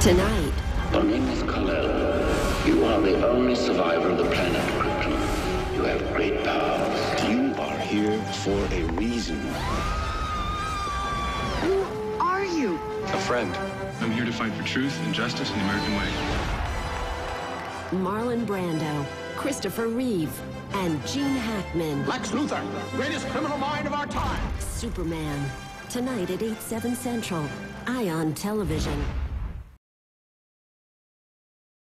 Tonight, My name is Kal-El. You are the only survivor of the planet Krypton. You have great powers. You are here for a reason. Who are you? A friend. I'm here to fight for truth and justice in the American way. Marlon Brando, Christopher Reeve, and Gene Hackman. Lex Luthor, greatest criminal mind of our time. Superman. Tonight at 8, 7 Central. Ion Television.